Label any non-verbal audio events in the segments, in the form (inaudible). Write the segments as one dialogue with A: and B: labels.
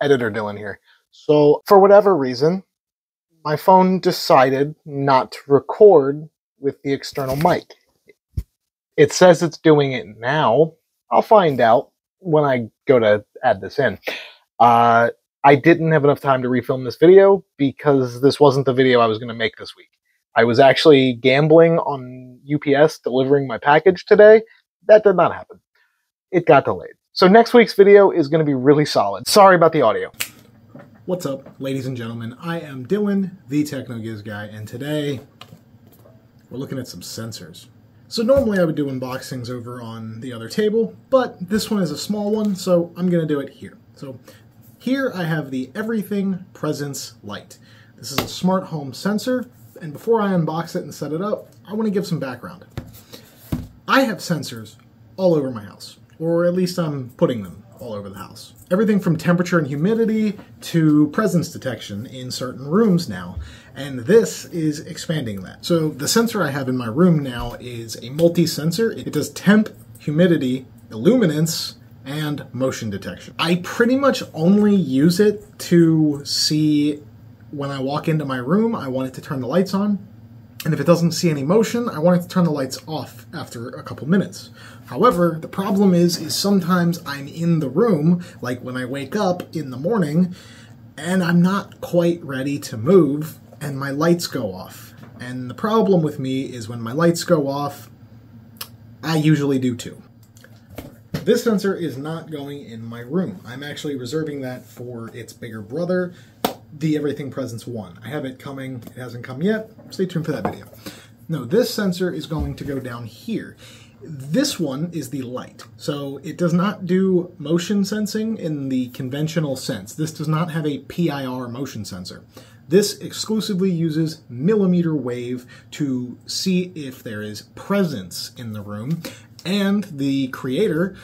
A: editor Dylan here. So, for whatever reason, my phone decided not to record with the external mic. It says it's doing it now. I'll find out when I go to add this in. Uh, I didn't have enough time to refilm this video because this wasn't the video I was going to make this week. I was actually gambling on UPS delivering my package today. That did not happen. It got delayed. So next week's video is going to be really solid. Sorry about the audio.
B: What's up, ladies and gentlemen? I am Dylan, the TechnoGiz guy, and today we're looking at some sensors. So normally I would do unboxings over on the other table, but this one is a small one, so I'm going to do it here. So here I have the Everything Presence Lite. This is a smart home sensor, and before I unbox it and set it up, I want to give some background. I have sensors all over my house, or at least I'm putting them all over the house. Everything from temperature and humidity to presence detection in certain rooms now, and this is expanding that. So the sensor I have in my room now is a multi-sensor. It does temp, humidity, illuminance, and motion detection. I pretty much only use it to see when I walk into my room, I want it to turn the lights on. And if it doesn't see any motion, I want it to turn the lights off after a couple minutes. However, the problem is, is sometimes I'm in the room, like when I wake up in the morning, and I'm not quite ready to move, and my lights go off. And the problem with me is when my lights go off, I usually do too. This sensor is not going in my room. I'm actually reserving that for its bigger brother, the Everything Presence 1. I have it coming. It hasn't come yet. Stay tuned for that video. No, this sensor is going to go down here. This one is the Lite. So it does not do motion sensing in the conventional sense. This does not have a PIR motion sensor. This exclusively uses millimeter wave to see if there is presence in the room and the creator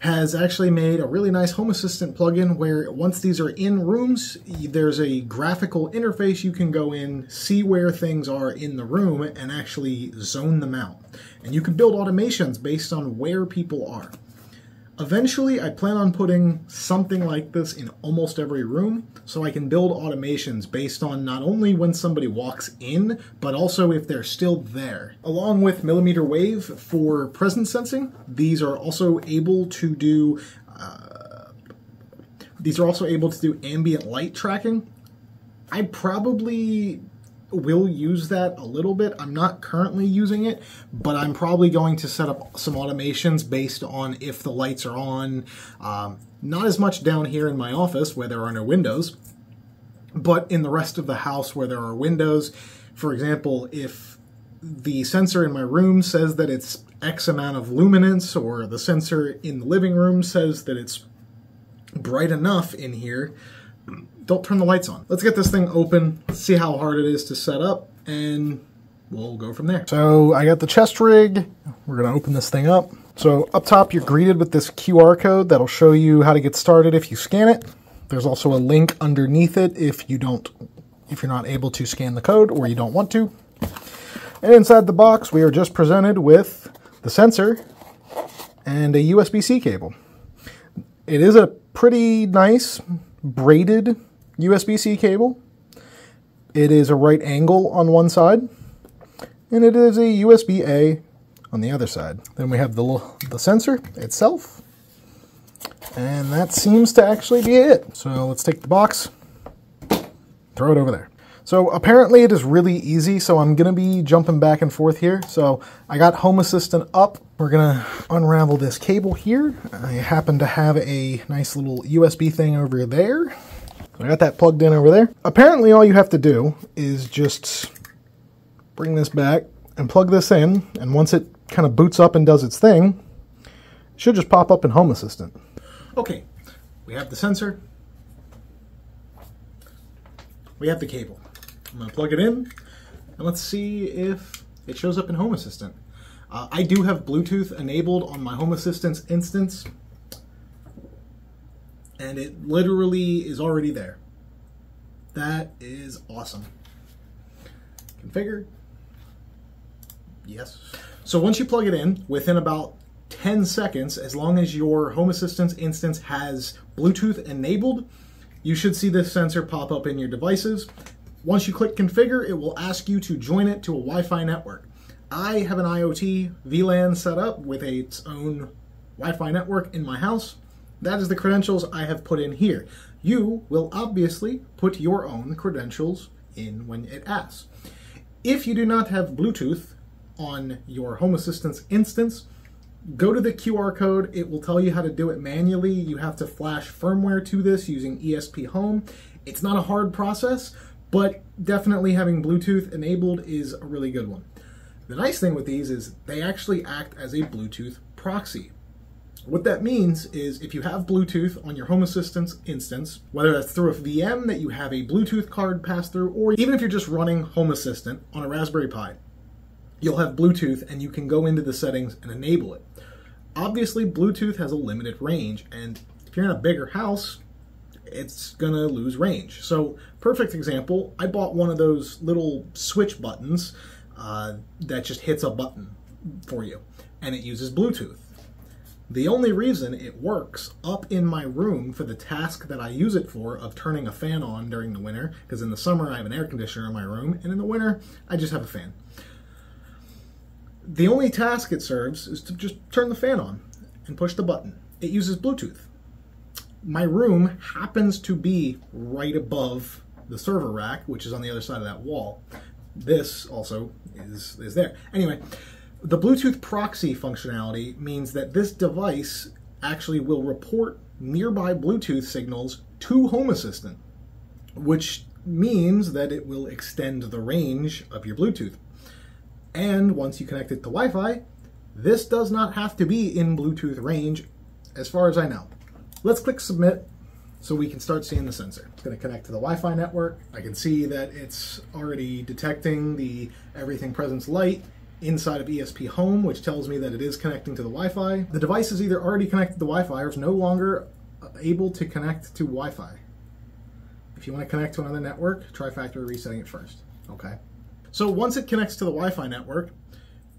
B: has actually made a really nice Home Assistant plugin where once these are in rooms, there's a graphical interface you can go in, see where things are in the room, and actually zone them out. And you can build automations based on where people are. Eventually, I plan on putting something like this in almost every room so I can build automations based on not only when somebody walks in, but also if they're still there. Along with millimeter wave for presence sensing, these are also able to do uh, these are also able to do ambient light tracking. I probably will use that a little bit. I'm not currently using it, but I'm probably going to set up some automations based on if the lights are on. Um, not as much down here in my office where there are no windows, but in the rest of the house where there are windows. For example, if the sensor in my room says that it's X amount of luminance, or the sensor in the living room says that it's bright enough in here, don't turn the lights on. Let's get this thing open, see how hard it is to set up, and we'll go from there. So I got the chest rig. We're gonna open this thing up. So up top, you're greeted with this QR code that'll show you how to get started if you scan it. There's also a link underneath it if you don't, if you're not able to scan the code or you don't want to. And inside the box, we are just presented with the sensor and a USB-C cable. It is a pretty nice braided USB-C cable. It is a right angle on one side, and it is a USB-A on the other side. Then we have the, the sensor itself, and that seems to actually be it. So let's take the box, throw it over there. So apparently it is really easy, so I'm gonna be jumping back and forth here. So I got Home Assistant up. We're gonna unravel this cable here. I happen to have a nice little USB thing over there. I got that plugged in over there. Apparently all you have to do is just bring this back and plug this in, and once it kind of boots up and does its thing, it should just pop up in Home Assistant. Okay, we have the sensor. We have the cable. I'm gonna plug it in, and let's see if it shows up in Home Assistant. Uh, I do have Bluetooth enabled on my Home Assistant's instance, and it literally is already there. That is awesome. Configure. Yes. So once you plug it in, within about 10 seconds, as long as your Home Assistant instance has Bluetooth enabled, You should see this sensor pop up in your devices. Once you click configure, it will ask you to join it to a Wi-Fi network. I have an IoT VLAN set up with its own Wi-Fi network in my house. That is the credentials I have put in here. You will obviously put your own credentials in when it asks. If you do not have Bluetooth on your Home Assistant's instance, go to the QR code. It will tell you how to do it manually. You have to flash firmware to this using ESPHome. It's not a hard process, but definitely having Bluetooth enabled is a really good one. The nice thing with these is they actually act as a Bluetooth proxy. What that means is if you have Bluetooth on your Home Assistant instance, whether that's through a VM that you have a Bluetooth card pass through, or even if you're just running Home Assistant on a Raspberry Pi, you'll have Bluetooth and you can go into the settings and enable it. Obviously, Bluetooth has a limited range, and if you're in a bigger house, it's gonna lose range. So, perfect example, I bought one of those little switch buttons uh, that just hits a button for you, and it uses Bluetooth. The only reason it works up in my room for the task that I use it for of turning a fan on during the winter, because in the summer I have an air conditioner in my room, and in the winter I just have a fan. The only task it serves is to just turn the fan on and push the button. It uses Bluetooth. My room happens to be right above the server rack, which is on the other side of that wall. This also is, is there. Anyway, the Bluetooth proxy functionality means that this device actually will report nearby Bluetooth signals to Home Assistant, which means that it will extend the range of your Bluetooth. And once you connect it to Wi-Fi, this does not have to be in Bluetooth range as far as I know. Let's click submit so we can start seeing the sensor. It's going to connect to the Wi-Fi network. I can see that it's already detecting the Everything Presence Lite inside of ESPHome, which tells me that it is connecting to the Wi-Fi. The device is either already connected to Wi-Fi or is no longer uh, able to connect to Wi-Fi. If you want to connect to another network, try factory resetting it first. Okay. So once it connects to the Wi-Fi network,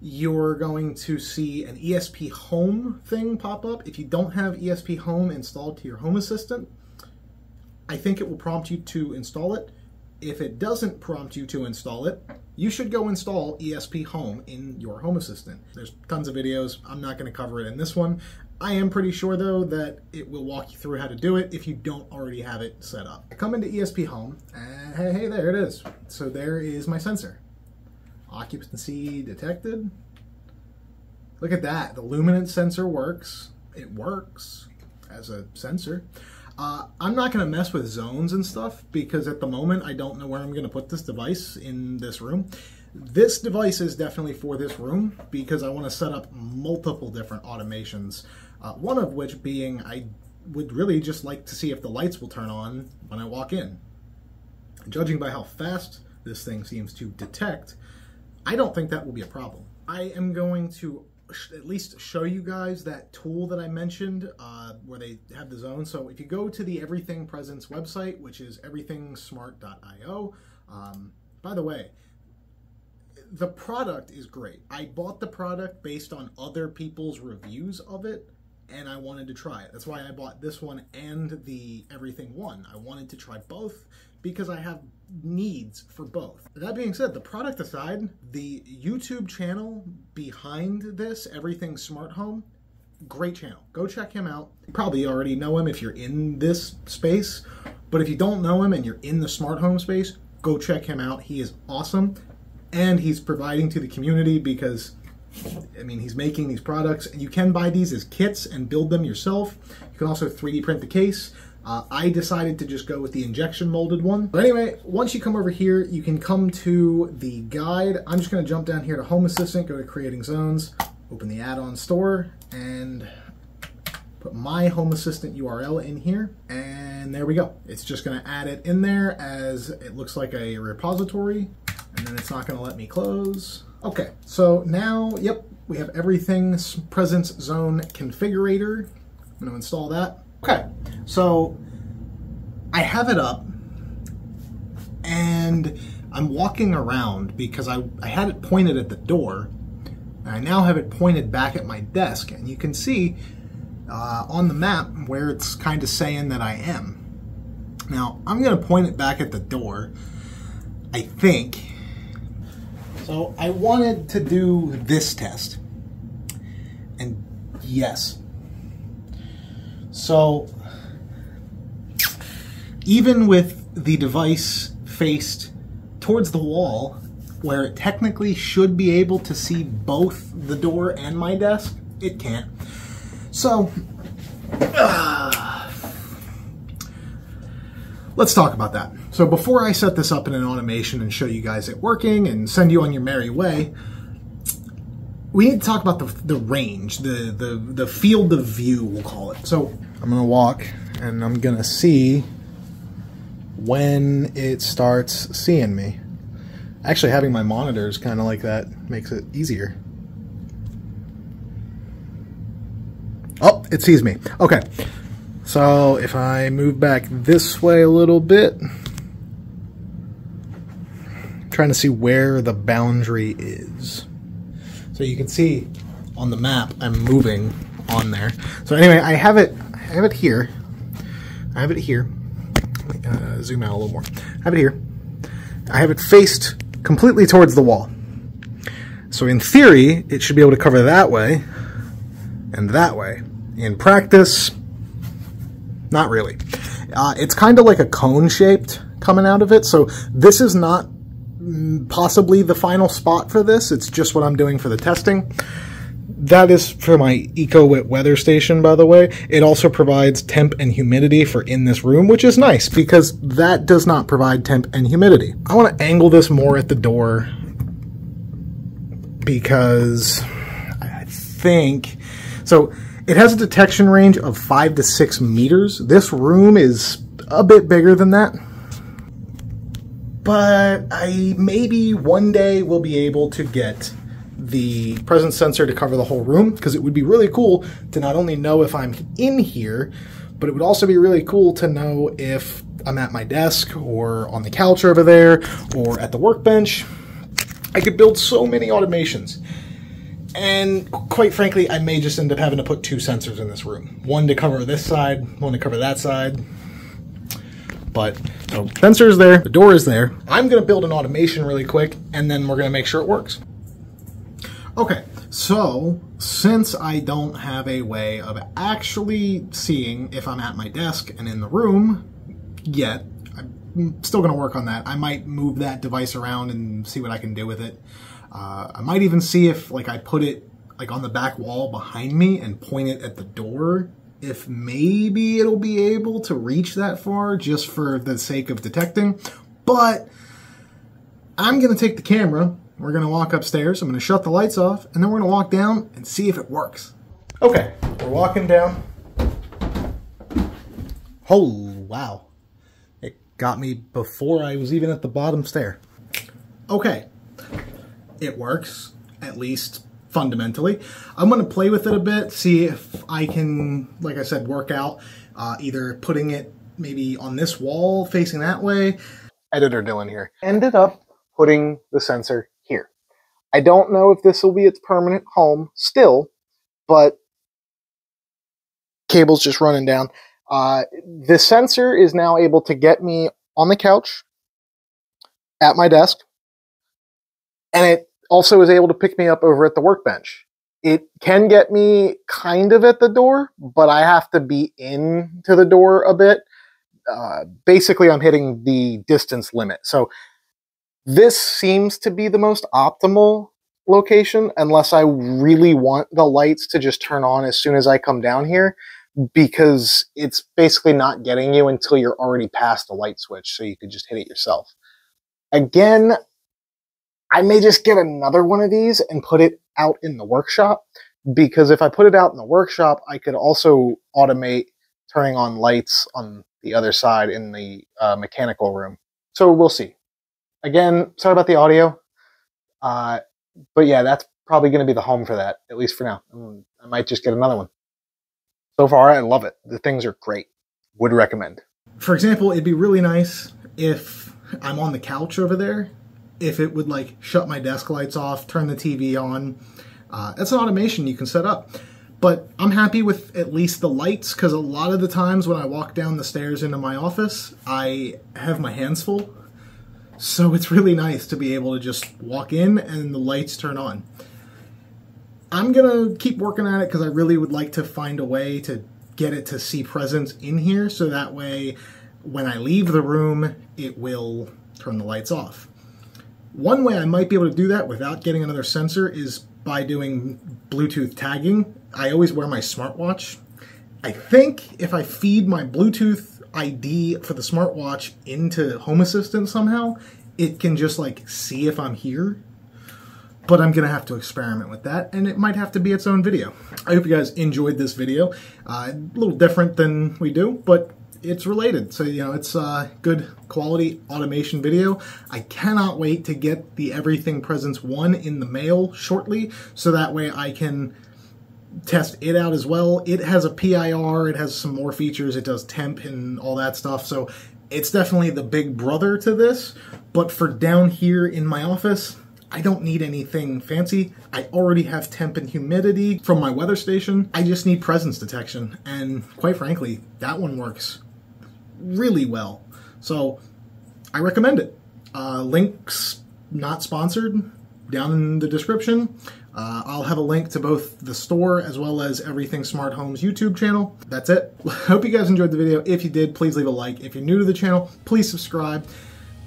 B: you're going to see an ESPHome thing pop up. If you don't have ESPHome installed to your Home Assistant, I think it will prompt you to install it. If it doesn't prompt you to install it, you should go install ESPHome in your Home Assistant. There's tons of videos. I'm not going to cover it in this one. I am pretty sure though that it will walk you through how to do it if you don't already have it set up. I come into ESPHome and hey, hey, there it is. So there is my sensor. Occupancy detected. Look at that. The luminance sensor works. It works as a sensor. Uh, I'm not going to mess with zones and stuff because at the moment I don't know where I'm going to put this device in this room. This device is definitely for this room because I want to set up multiple different automations. Uh, one of which being I would really just like to see if the lights will turn on when I walk in. Judging by how fast this thing seems to detect, I don't think that will be a problem. I am going to at least show you guys that tool that I mentioned uh, where they have the zone. So if you go to the Everything Presence website, which is everythingsmart.io, um, by the way, the product is great. I bought the product based on other people's reviews of it and I wanted to try it. That's why I bought this one and the Everything one. I wanted to try both because I have needs for both. That being said, the product aside, the YouTube channel behind this, Everything Smart Home, great channel. Go check him out. You probably already know him if you're in this space, but if you don't know him and you're in the smart home space, go check him out. He is awesome and he's providing to the community because I mean, he's making these products. You can buy these as kits and build them yourself. You can also 3D print the case. Uh, I decided to just go with the injection molded one. But anyway, once you come over here, you can come to the guide. I'm just gonna jump down here to Home Assistant, go to Creating Zones, open the add-on store, and put my Home Assistant URL in here, and there we go. It's just gonna add it in there as it looks like a repository, and then it's not gonna let me close. Okay, so now, yep, we have everything presence zone configurator. I'm gonna install that. Okay, so I have it up and I'm walking around because I, I had it pointed at the door and I now have it pointed back at my desk and you can see uh, on the map where it's kind of saying that I am. Now, I'm going to point it back at the door, I think. So I wanted to do this test. And yes. So even with the device faced towards the wall, where it technically should be able to see both the door and my desk, it can't. So, (sighs) let's talk about that. So before I set this up in an automation and show you guys it working and send you on your merry way, we need to talk about the, the range, the, the, the field of view, we'll call it. So I'm gonna walk and I'm gonna see when it starts seeing me. Actually, having my monitors kind of like that makes it easier. Oh, it sees me. Okay. So if I move back this way a little bit, trying to see where the boundary is. So you can see on the map, I'm moving on there. So anyway, I have it, I have it here. I have it here. Uh, zoom out a little more. I have it here. I have it faced completely towards the wall. So in theory, it should be able to cover that way and that way. In practice, not really. Uh, it's kind of like a cone shaped coming out of it. So this is not mm, possibly the final spot for this. It's just what I'm doing for the testing. That is for my Ecowitt weather station, by the way. It also provides temp and humidity for in this room, which is nice because that does not provide temp and humidity. I want to angle this more at the door because I think, so it has a detection range of five to six meters. This room is a bit bigger than that. But I maybe one day will be able to get the presence sensor to cover the whole room because it would be really cool to not only know if I'm in here, but it would also be really cool to know if I'm at my desk or on the couch over there or at the workbench. I could build so many automations. And quite frankly, I may just end up having to put two sensors in this room. One to cover this side, one to cover that side. But so sensor is there, the door is there. I'm gonna build an automation really quick and then we're gonna make sure it works. Okay, so since I don't have a way of actually seeing if I'm at my desk and in the room yet, I'm still going to work on that. I might move that device around and see what I can do with it. Uh, I might even see if like I put it like on the back wall behind me and point it at the door if maybe it'll be able to reach that far just for the sake of detecting. But I'm going to take the camera we're going to walk upstairs. I'm going to shut the lights off, and then we're going to walk down and see if it works. Okay, we're walking down. Oh, wow. It got me before I was even at the bottom stair. Okay, it works, at least fundamentally. I'm going to play with it a bit, see if I can, like I said, work out uh, either putting it maybe on this wall facing that way. Editor Dylan here. Ended up putting the sensor I don't know if this will be its permanent home still, but cable's just running down. Uh, the sensor is now able to get me on the couch at my desk, and it also is able to pick me up over at the workbench. It can get me kind of at the door, but I have to be in to the door a bit. Uh, basically, I'm hitting the distance limit. So this seems to be the most optimal location unless I really want the lights to just turn on as soon as I come down here because it's basically not getting you until you're already past the light switch so you could just hit it yourself. Again, I may just get another one of these and put it out in the workshop because if I put it out in the workshop, I could also automate turning on lights on the other side in the uh, mechanical room. So we'll see. Again, sorry about the audio. Uh, but yeah, that's probably going to be the home for that, at least for now. Mm, I might just get another one. So far, I love it. The things are great. Would recommend. For example, it'd be really nice if I'm on the couch over there, if it would like shut my desk lights off, turn the TV on. Uh, that's an automation you can set up. But I'm happy with at least the lights because a lot of the times when I walk down the stairs into my office, I have my hands full. So it's really nice to be able to just walk in and the lights turn on. I'm gonna keep working on it because I really would like to find a way to get it to see presence in here so that way when I leave the room, it will turn the lights off. One way I might be able to do that without getting another sensor is by doing Bluetooth tagging. I always wear my smartwatch. I think if I feed my Bluetooth ID for the smartwatch into Home Assistant somehow, it can just like see if I'm here but I'm going to have to experiment with that, and it might have to be its own video. I hope you guys enjoyed this video. Uh, a little different than we do, but it's related. So, you know, it's a good quality automation video. I cannot wait to get the Everything Presence 1 in the mail shortly, so that way I can test it out as well. It has a PIR, it has some more features, it does temp and all that stuff, so it's definitely the big brother to this, but for down here in my office, I don't need anything fancy. I already have temp and humidity from my weather station. I just need presence detection. And quite frankly, that one works really well. So I recommend it. Uh, links not sponsored down in the description. Uh, I'll have a link to both the store as well as Everything Smart Homes YouTube channel. That's it. (laughs) Hope you guys enjoyed the video. If you did, please leave a like. If you're new to the channel, please subscribe.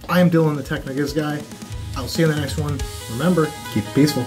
B: I am Dylan the Technogiz guy. I'll see you in the next one. Remember, keep it peaceful.